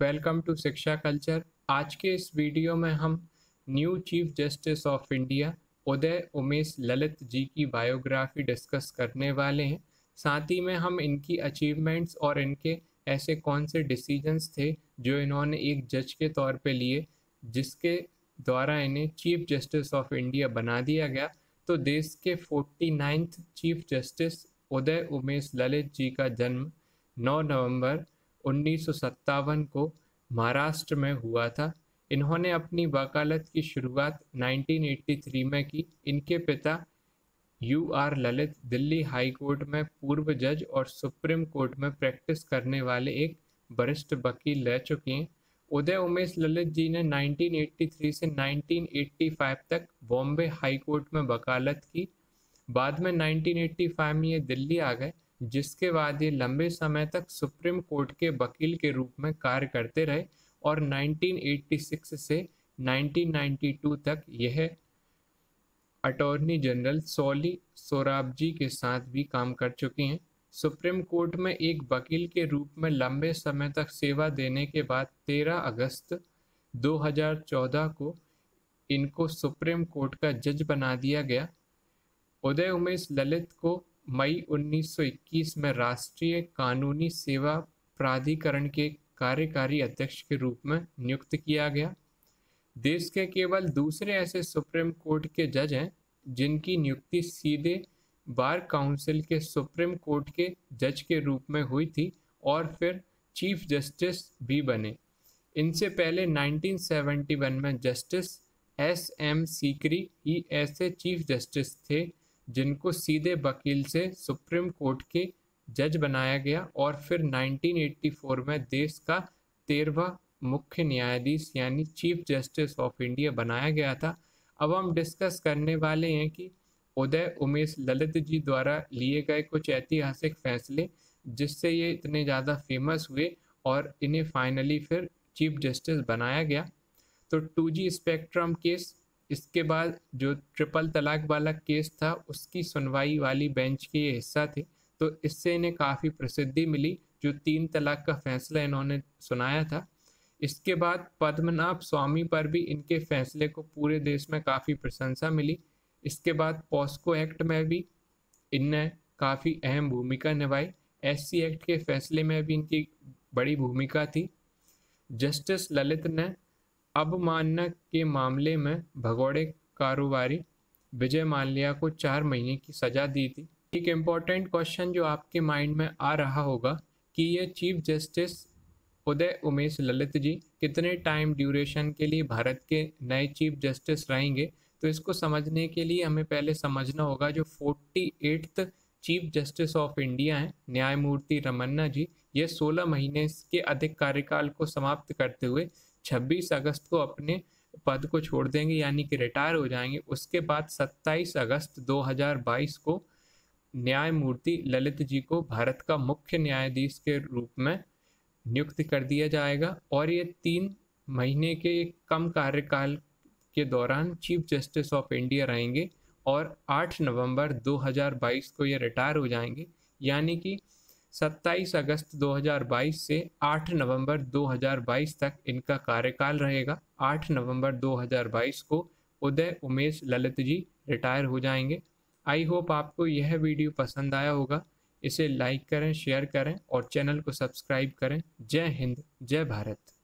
Welcome to शिक्षा culture. आज के इस वीडियो में हम new chief justice of India Uday Umesh Lalit ji की बायोग्राफी डिस्कस करने वाले हैं। साथ ही में हम इनकी अचीवमेंट्स और इनके ऐसे कौन से डिसीजंस थे जो इन्होंने एक जज के तौर पे लिए, जिसके द्वारा इन्हें चीफ जस्टिस ऑफ़ इंडिया बना दिया गया। तो देश के forty ninth chief justice Uday Umesh Lalit ji का जन्म 9 नवंबर उन्नीस को महाराष्ट्र में हुआ था। इन्होंने अपनी वकालत की शुरुआत 1983 में की। इनके पिता U R Lalit Delhi high court में पूर्व जज और सुप्रीम कोर्ट में प्रैक्टिस करने वाले एक वरिष्ठ वकील रह चुके हैं। उदय उमेश ललित जी ने 1983 से 1985 तक बॉम्बे हाई कोर्ट में वकालत की। बाद में 1985 में ये दिल्ली आ गए। जिसके बाद ये लंबे समय तक सुप्रीम कोर्ट के वकील के रूप में कार्य करते रहे और 1986 से 1992 तक यह अटॉर्नी जनरल सोली सोराबजी के साथ भी काम कर चुके हैं। सुप्रीम कोर्ट में एक वकील के रूप में लंबे समय तक सेवा देने के बाद 13 अगस्त 2014 को इनको सुप्रीम कोर्ट का जज बना दिया गया। उदय उमेश ललित को मई 1921 में राष्ट्रीय कानूनी सेवा प्राधिकरण के कार्यकारी अध्यक्ष के रूप में नियुक्त किया गया। देश के केवल दूसरे ऐसे सुप्रीम कोर्ट के जज हैं, जिनकी नियुक्ति सीधे बार काउंसिल के सुप्रीम कोर्ट के जज के रूप में हुई थी और फिर चीफ जस्टिस भी बने। इनसे पहले 1971 में जस्टिस एस एम सीकरी ही ऐसे चीफ जस्टिस थे जिनको सीधे वकील से सुप्रीम कोर्ट के जज बनाया गया और फिर 1984 में देश का तेरहवा मुख्य न्यायाधीश यानी चीफ जस्टिस ऑफ़ इंडिया बनाया गया था। अब हम डिस्कस करने वाले हैं कि उदय उमेश ललित जी द्वारा लिए गए कुछ ऐतिहासिक फैसले, जिससे ये इतने ज़्यादा फ़ेमस हुए और इन्हें फाइनली फिर चीफ जस्टिस बनाया गया। तो टू जी स्पेक्ट्रम केस इसके बाद जो ट्रिपल तलाक वाला केस था, उसकी सुनवाई वाली बेंच के ये हिस्सा थे। तो इससे इन्हें काफ़ी प्रसिद्धि मिली, जो तीन तलाक का फैसला इन्होंने सुनाया था। इसके बाद पद्मनाभ स्वामी पर भी इनके फैसले को पूरे देश में काफ़ी प्रशंसा मिली। इसके बाद पॉस्को एक्ट में भी इनने काफ़ी अहम भूमिका निभाई। एससी एक्ट के फैसले में भी इनकी बड़ी भूमिका थी। जस्टिस ललित ने अवमानना के मामले में भगोड़े कारोबारी विजय माल्या को चार महीने की सजा दी थी। एक इंपॉर्टेंट क्वेश्चन जो आपके माइंड में आ रहा होगा कि ये चीफ जस्टिस उदय उमेश ललित जी कितने टाइम ड्यूरेशन के लिए भारत के नए चीफ जस्टिस रहेंगे? तो इसको समझने के लिए हमें पहले समझना होगा जो forty eighth chief justice of India हैं, न्यायमूर्ति रमन्ना जी, ये 16 महीने के अधिक कार्यकाल को समाप्त करते हुए 26 अगस्त को अपने पद को छोड़ देंगे, यानी कि रिटायर हो जाएँगे। उसके बाद 27 अगस्त 2022 को न्यायमूर्ति ललित जी को भारत का मुख्य न्यायाधीश के रूप में नियुक्त कर दिया जाएगा। और ये तीन महीने के कम कार्यकाल के दौरान चीफ जस्टिस ऑफ़ इंडिया रहेंगे और 8 नवंबर 2022 को ये रिटायर हो जाएँगे। यानी कि 27 अगस्त 2022 से 8 नवंबर 2022 तक इनका कार्यकाल रहेगा। 8 नवंबर 2022 को उदय उमेश ललित जी रिटायर हो जाएँगे। आई होप आपको यह वीडियो पसंद आया होगा। इसे लाइक करें, शेयर करें और चैनल को सब्सक्राइब करें। जय हिंद, जय भारत।